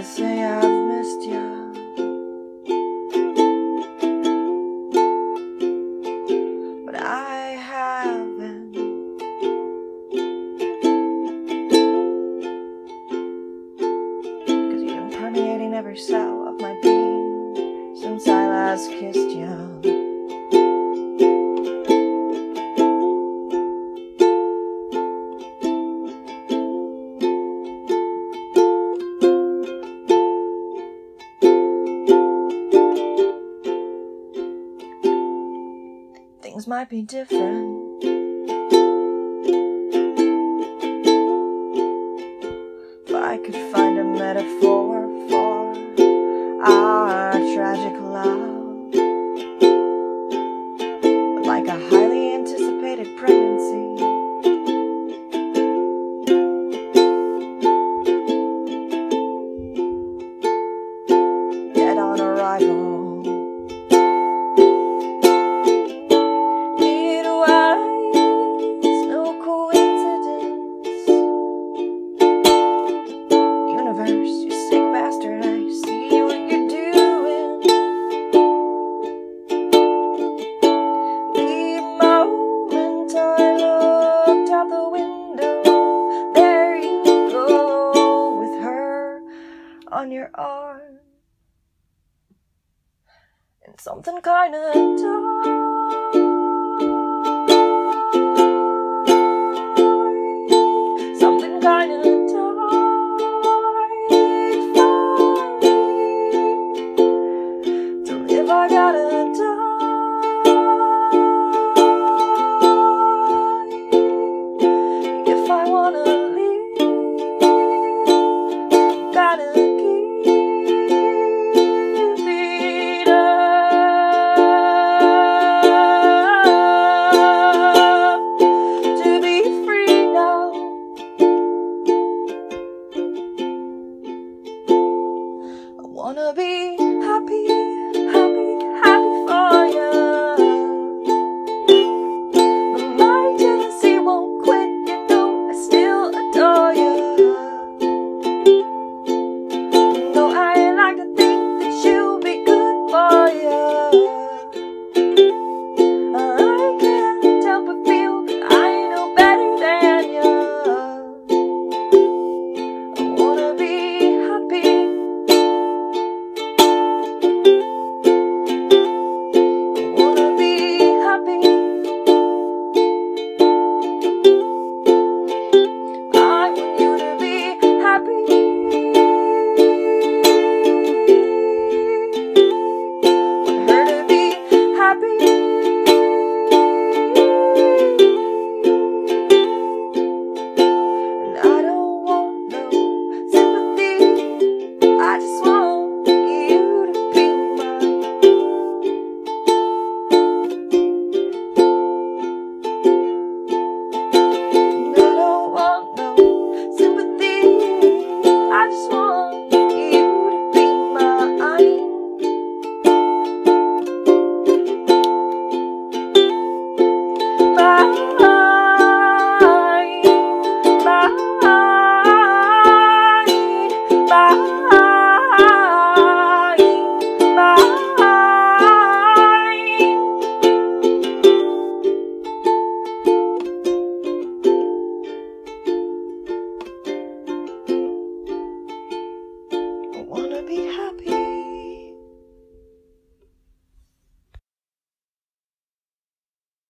I say I've missed you. But I haven't. Cause you've been permeating every cell of my being since I last kissed you. might be different. on your arm. And something kinda dark.